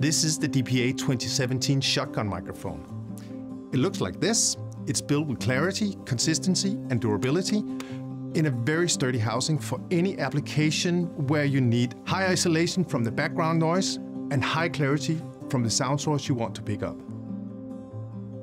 This is the DPA 2017 shotgun microphone. It looks like this. It's built with clarity, consistency, and durability in a very sturdy housing for any application where you need high isolation from the background noise and high clarity from the sound source you want to pick up.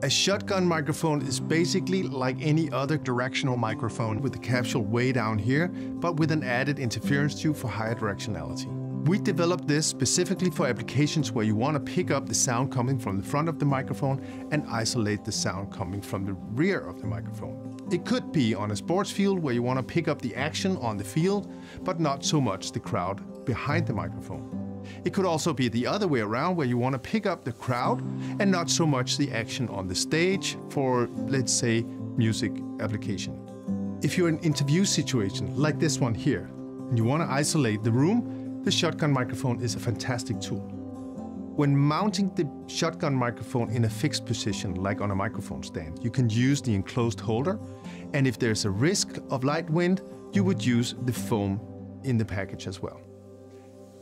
A shotgun microphone is basically like any other directional microphone with the capsule way down here, but with an added interference tube for higher directionality. We developed this specifically for applications where you want to pick up the sound coming from the front of the microphone and isolate the sound coming from the rear of the microphone. It could be on a sports field where you want to pick up the action on the field, but not so much the crowd behind the microphone. It could also be the other way around where you want to pick up the crowd and not so much the action on the stage for, let's say, music application. If you're in an interview situation like this one here, and you want to isolate the room, the shotgun microphone is a fantastic tool. When mounting the shotgun microphone in a fixed position, like on a microphone stand, you can use the enclosed holder, and if there's a risk of light wind, you would use the foam in the package as well.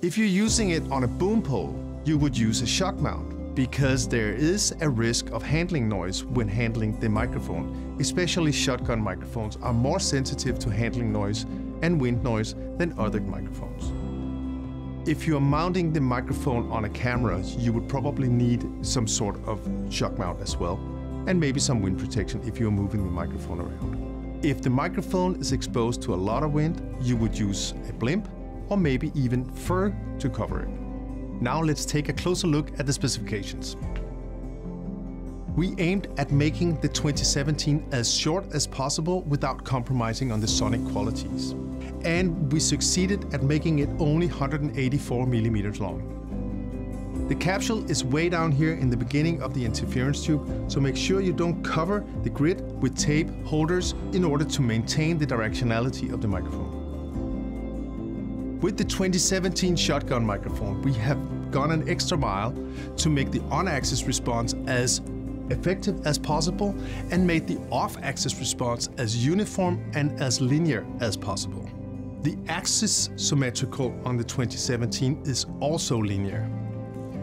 If you're using it on a boom pole, you would use a shock mount because there is a risk of handling noise when handling the microphone. Especially shotgun microphones are more sensitive to handling noise and wind noise than other microphones. If you're mounting the microphone on a camera, you would probably need some sort of shock mount as well, and maybe some wind protection if you're moving the microphone around. If the microphone is exposed to a lot of wind, you would use a blimp or maybe even fur to cover it. Now let's take a closer look at the specifications. We aimed at making the 2017 as short as possible without compromising on the sonic qualities. And we succeeded at making it only 184 millimeters long. The capsule is way down here in the beginning of the interference tube, so make sure you don't cover the grid with tape holders in order to maintain the directionality of the microphone. With the 2017 shotgun microphone, we have gone an extra mile to make the on-axis response as effective as possible and made the off-axis response as uniform and as linear as possible. The axis symmetrical on the 2017 is also linear.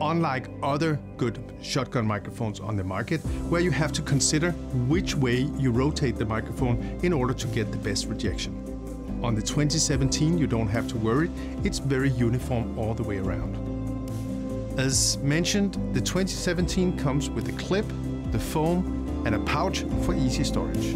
Unlike other good shotgun microphones on the market, where you have to consider which way you rotate the microphone in order to get the best rejection. On the 2017, you don't have to worry, it's very uniform all the way around. As mentioned, the 2017 comes with a clip the foam, and a pouch for easy storage.